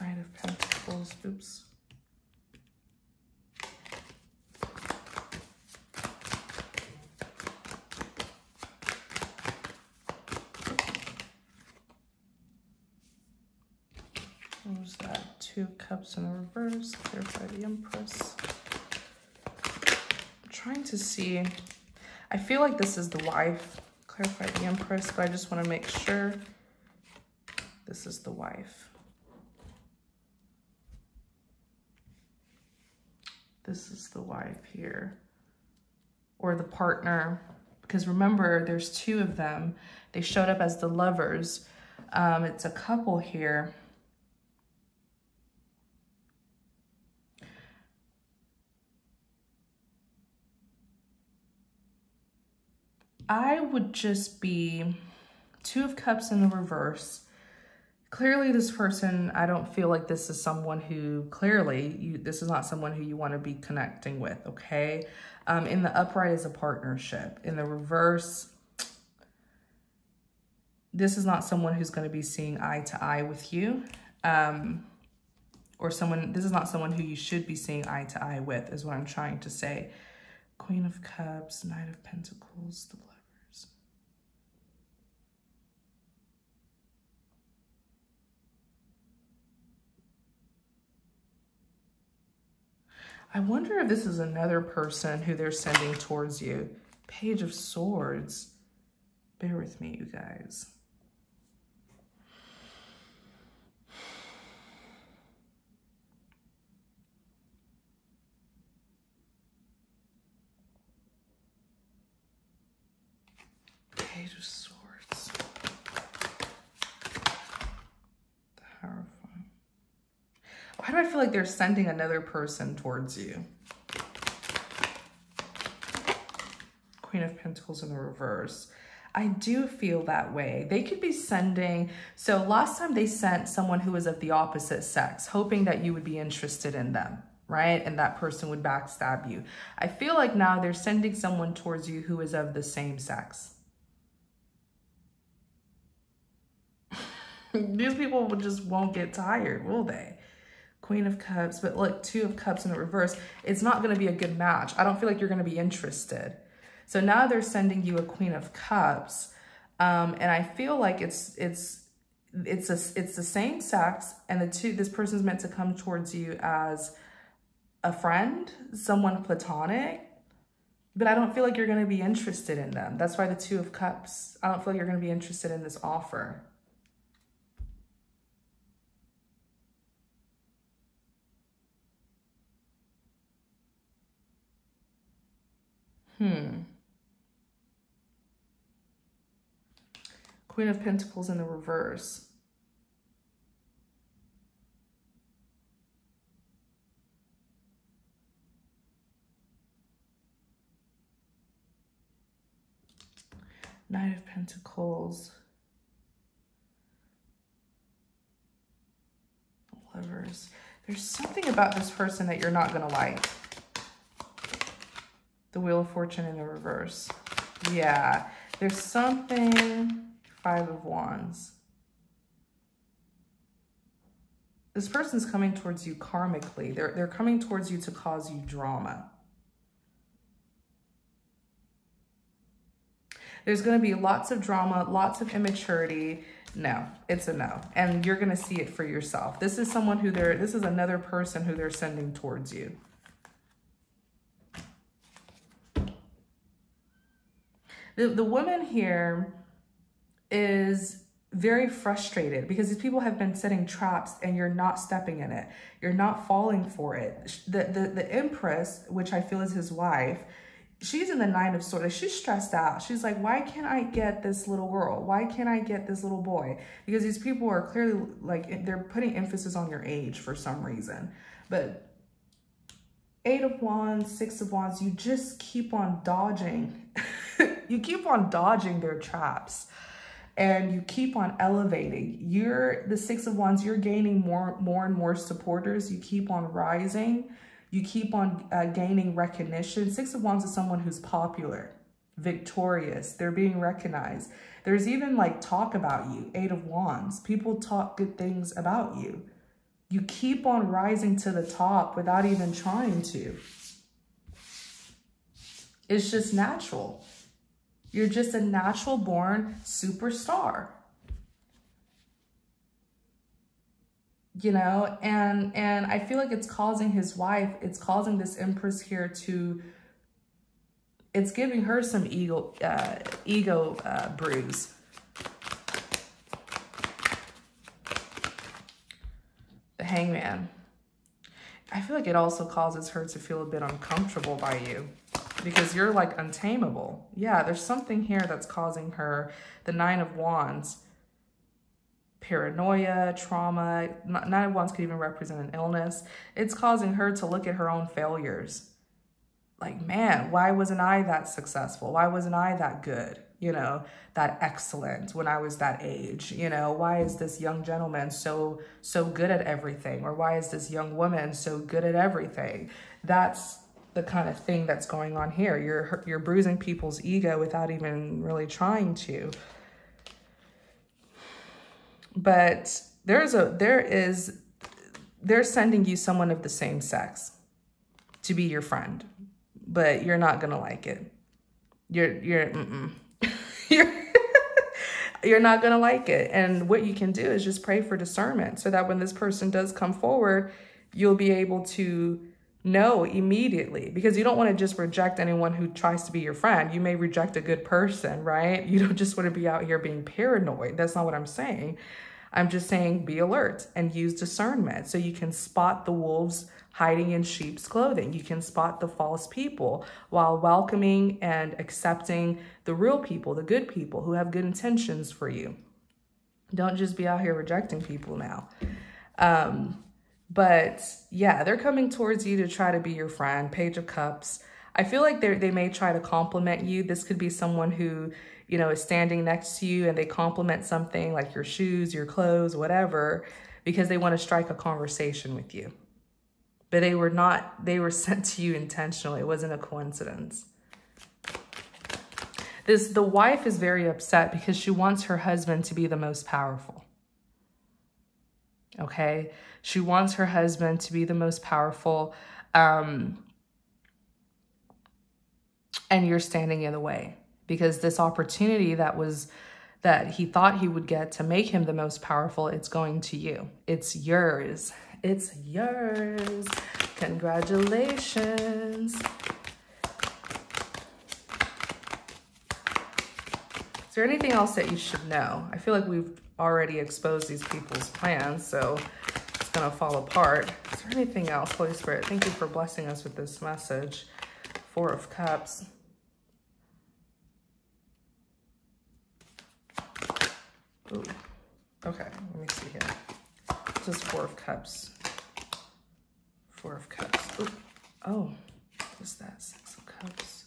Knight of Pentacles. Oops. What was that? Two cups in the reverse. Clarify the Empress trying to see. I feel like this is the wife. Clarify the Empress, but I just want to make sure this is the wife. This is the wife here. Or the partner. Because remember, there's two of them. They showed up as the lovers. Um, it's a couple here. I would just be two of cups in the reverse. Clearly this person, I don't feel like this is someone who clearly you, this is not someone who you want to be connecting with. Okay. Um, in the upright is a partnership. In the reverse, this is not someone who's going to be seeing eye to eye with you. Um, or someone, this is not someone who you should be seeing eye to eye with is what I'm trying to say. Queen of Cups, Knight of Pentacles, the I wonder if this is another person who they're sending towards you. Page of Swords. Bear with me, you guys. Page of Swords. Why do I feel like they're sending another person towards you? Queen of Pentacles in the reverse. I do feel that way. They could be sending, so last time they sent someone who was of the opposite sex, hoping that you would be interested in them, right? And that person would backstab you. I feel like now they're sending someone towards you who is of the same sex. These people just won't get tired, will they? Queen of Cups, but look, Two of Cups in the reverse. It's not going to be a good match. I don't feel like you're going to be interested. So now they're sending you a Queen of Cups. Um, and I feel like it's, it's, it's a, it's the same sex and the two, this person's meant to come towards you as a friend, someone platonic, but I don't feel like you're going to be interested in them. That's why the two of cups, I don't feel like you're going to be interested in this offer. Hmm. Queen of Pentacles in the reverse. Knight of Pentacles. Lovers. There's something about this person that you're not going to like. The Wheel of Fortune in the reverse. Yeah. There's something Five of Wands. This person's coming towards you karmically. They're, they're coming towards you to cause you drama. There's going to be lots of drama, lots of immaturity. No, it's a no. And you're going to see it for yourself. This is someone who they're, this is another person who they're sending towards you. The, the woman here is very frustrated because these people have been setting traps and you're not stepping in it. You're not falling for it. The, the, the Empress, which I feel is his wife, she's in the nine of swords. She's stressed out. She's like, why can't I get this little girl? Why can't I get this little boy? Because these people are clearly like, they're putting emphasis on your age for some reason. But eight of wands, six of wands, you just keep on dodging. you keep on dodging their traps and you keep on elevating. You're the six of wands, you're gaining more, more and more supporters. You keep on rising. You keep on uh, gaining recognition. Six of wands is someone who's popular, victorious. They're being recognized. There's even like talk about you, eight of wands. People talk good things about you. You keep on rising to the top without even trying to. It's just natural. You're just a natural born superstar. You know, and and I feel like it's causing his wife, it's causing this empress here to it's giving her some ego uh, ego uh, bruise. The hangman. I feel like it also causes her to feel a bit uncomfortable by you because you're like untamable. Yeah, there's something here that's causing her, the Nine of Wands, paranoia, trauma. Nine of Wands could even represent an illness. It's causing her to look at her own failures. Like, man, why wasn't I that successful? Why wasn't I that good? You know, that excellent when I was that age? You know, why is this young gentleman so, so good at everything? Or why is this young woman so good at everything? That's the kind of thing that's going on here. You're, you're bruising people's ego without even really trying to. But there's a, there is, they're sending you someone of the same sex to be your friend, but you're not to like it. You're, you're, mm -mm. you're, you're not going to like it. And what you can do is just pray for discernment so that when this person does come forward, you'll be able to no immediately because you don't want to just reject anyone who tries to be your friend. You may reject a good person, right? You don't just want to be out here being paranoid. That's not what I'm saying. I'm just saying be alert and use discernment so you can spot the wolves hiding in sheep's clothing. You can spot the false people while welcoming and accepting the real people, the good people who have good intentions for you. Don't just be out here rejecting people now. Um, but yeah, they're coming towards you to try to be your friend. Page of Cups. I feel like they they may try to compliment you. This could be someone who, you know, is standing next to you and they compliment something like your shoes, your clothes, whatever, because they want to strike a conversation with you. But they were not, they were sent to you intentionally. It wasn't a coincidence. This, the wife is very upset because she wants her husband to be the most powerful. okay? She wants her husband to be the most powerful, um, and you're standing in the way because this opportunity that was that he thought he would get to make him the most powerful, it's going to you. It's yours. It's yours. Congratulations. Is there anything else that you should know? I feel like we've already exposed these people's plans, so it's gonna fall apart. Is there anything else, Holy Spirit? Thank you for blessing us with this message. Four of Cups. Ooh. Okay, let me see here. Just Four of Cups. Four of Cups. Ooh. Oh, what's that? Six of Cups.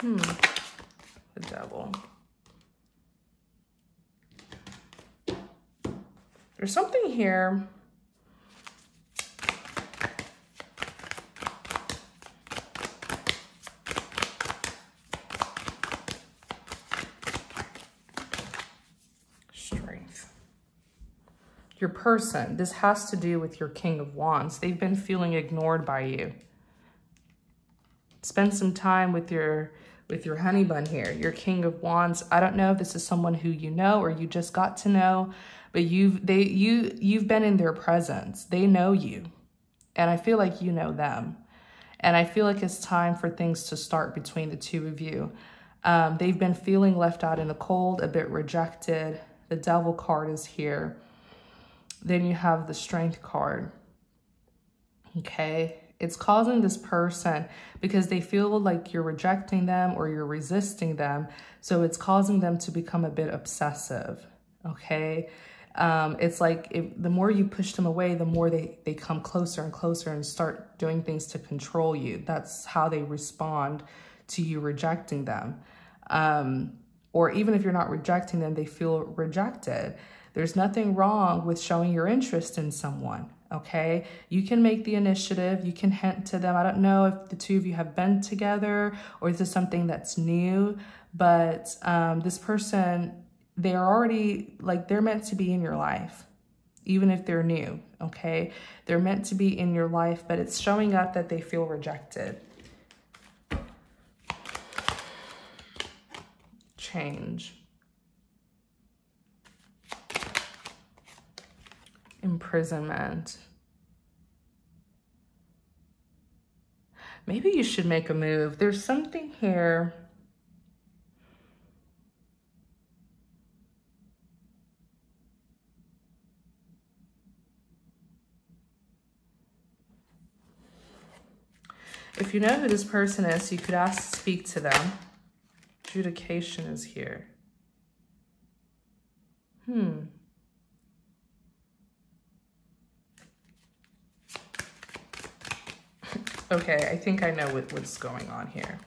Hmm. The Devil. There's something here. Strength. Your person, this has to do with your King of Wands. They've been feeling ignored by you. Spend some time with your with your honey bun here, your King of Wands. I don't know if this is someone who you know or you just got to know, but you've they you you've been in their presence. They know you. And I feel like you know them. And I feel like it's time for things to start between the two of you. Um, they've been feeling left out in the cold, a bit rejected. The devil card is here. Then you have the strength card. Okay. It's causing this person because they feel like you're rejecting them or you're resisting them. So it's causing them to become a bit obsessive. Okay. Um, it's like if, the more you push them away, the more they, they come closer and closer and start doing things to control you. That's how they respond to you rejecting them. Um, or even if you're not rejecting them, they feel rejected. There's nothing wrong with showing your interest in someone, okay? You can make the initiative, you can hint to them. I don't know if the two of you have been together or is this something that's new, but um, this person they're already like they're meant to be in your life even if they're new okay they're meant to be in your life but it's showing up that they feel rejected change imprisonment maybe you should make a move there's something here If you know who this person is, you could ask to speak to them. Adjudication is here. Hmm. Okay, I think I know what, what's going on here.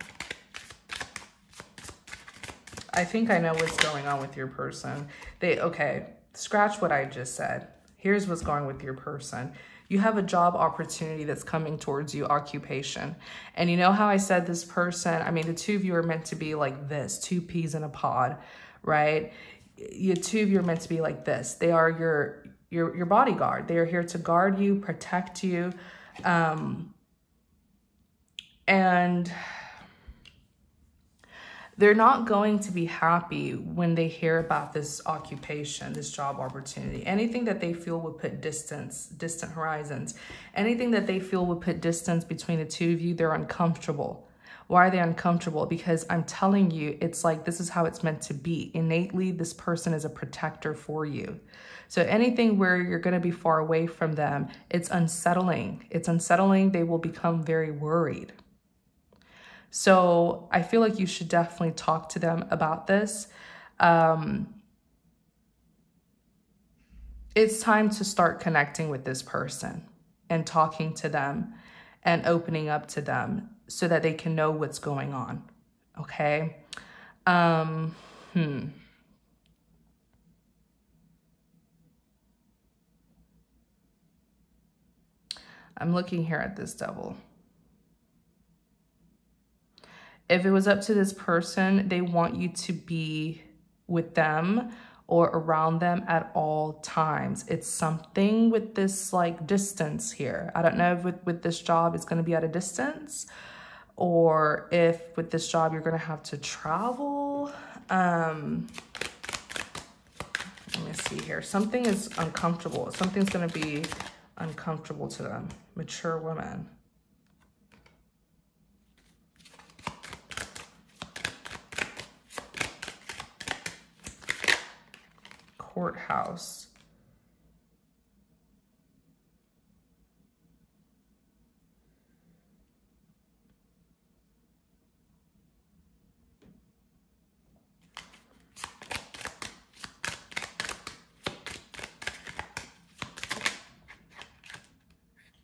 I think I know what's going on with your person. They, okay, scratch what I just said. Here's what's going with your person you have a job opportunity that's coming towards you, occupation. And you know how I said this person, I mean, the two of you are meant to be like this, two peas in a pod, right? You two of you are meant to be like this. They are your your your bodyguard. They are here to guard you, protect you. Um, and they're not going to be happy when they hear about this occupation, this job opportunity. Anything that they feel would put distance, distant horizons, anything that they feel would put distance between the two of you, they're uncomfortable. Why are they uncomfortable? Because I'm telling you, it's like this is how it's meant to be. Innately, this person is a protector for you. So anything where you're going to be far away from them, it's unsettling. It's unsettling. They will become very worried. So I feel like you should definitely talk to them about this. Um, it's time to start connecting with this person and talking to them and opening up to them so that they can know what's going on. Okay. Um, hmm. I'm looking here at this devil. If it was up to this person, they want you to be with them or around them at all times. It's something with this like distance here. I don't know if with, with this job it's gonna be at a distance or if with this job you're gonna have to travel. Um, let me see here. Something is uncomfortable. Something's gonna be uncomfortable to them. Mature women. Courthouse.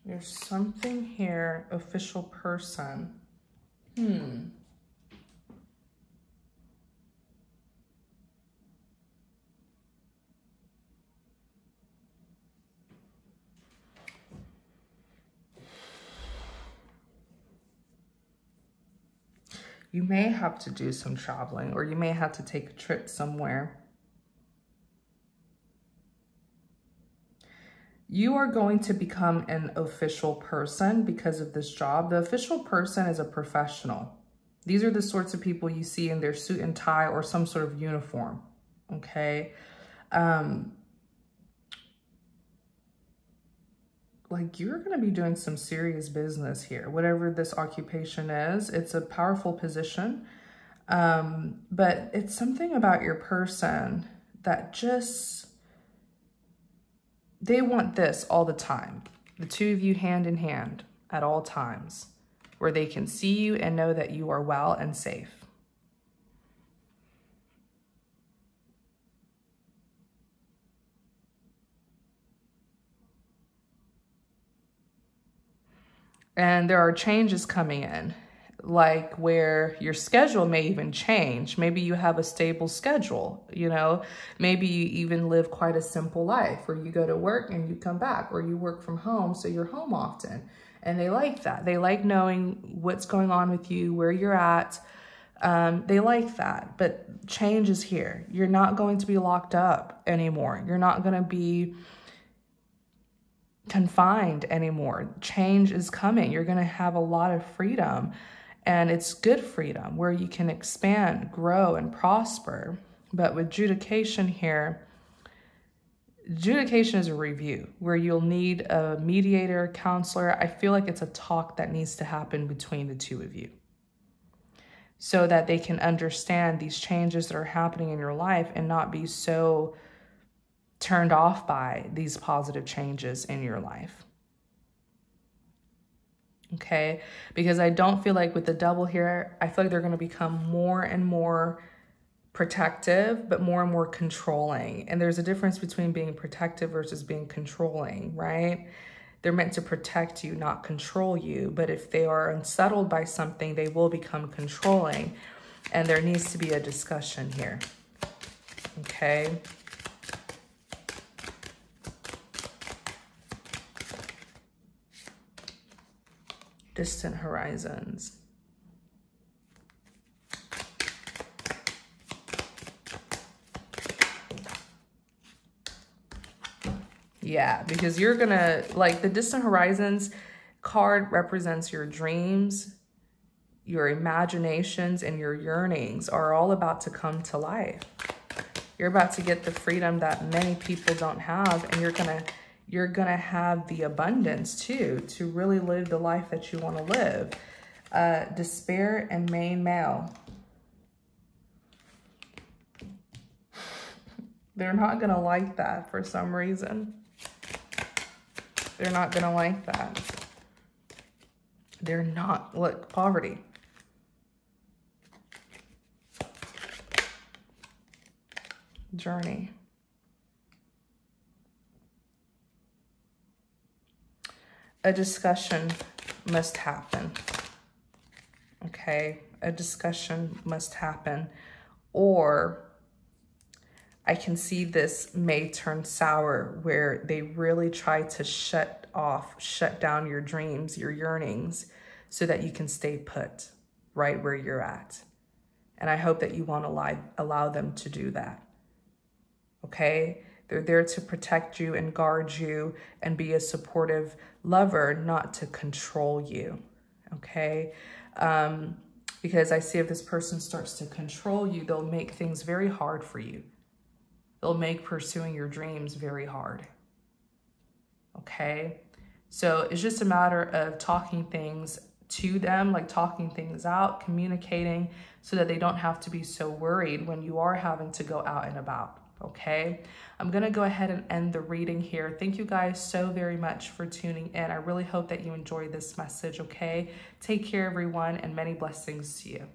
There's something here, official person. Hmm. You may have to do some traveling or you may have to take a trip somewhere. You are going to become an official person because of this job. The official person is a professional. These are the sorts of people you see in their suit and tie or some sort of uniform, okay? Um, like you're going to be doing some serious business here, whatever this occupation is. It's a powerful position, um, but it's something about your person that just, they want this all the time. The two of you hand in hand at all times, where they can see you and know that you are well and safe. And there are changes coming in like where your schedule may even change. Maybe you have a stable schedule, you know, maybe you even live quite a simple life where you go to work and you come back or you work from home. So you're home often and they like that. They like knowing what's going on with you, where you're at. Um, they like that, but change is here. You're not going to be locked up anymore. You're not going to be confined anymore. Change is coming. You're going to have a lot of freedom, and it's good freedom where you can expand, grow, and prosper. But with judication here, judication is a review where you'll need a mediator, counselor. I feel like it's a talk that needs to happen between the two of you so that they can understand these changes that are happening in your life and not be so turned off by these positive changes in your life. Okay, because I don't feel like with the double here, I feel like they're going to become more and more protective, but more and more controlling. And there's a difference between being protective versus being controlling, right? They're meant to protect you, not control you. But if they are unsettled by something, they will become controlling. And there needs to be a discussion here. Okay. Distant horizons. Yeah, because you're gonna, like the distant horizons card represents your dreams, your imaginations, and your yearnings are all about to come to life. You're about to get the freedom that many people don't have, and you're gonna you're going to have the abundance too to really live the life that you want to live. Uh, despair and main male. They're not going to like that for some reason. They're not going to like that. They're not. Look, poverty. Journey. A discussion must happen. Okay, a discussion must happen. Or I can see this may turn sour where they really try to shut off, shut down your dreams, your yearnings, so that you can stay put right where you're at. And I hope that you won't allow, allow them to do that. okay? They're there to protect you and guard you and be a supportive lover, not to control you, okay? Um, because I see if this person starts to control you, they'll make things very hard for you. They'll make pursuing your dreams very hard, okay? So it's just a matter of talking things to them, like talking things out, communicating so that they don't have to be so worried when you are having to go out and about okay? I'm gonna go ahead and end the reading here. Thank you guys so very much for tuning in. I really hope that you enjoyed this message, okay? Take care, everyone, and many blessings to you.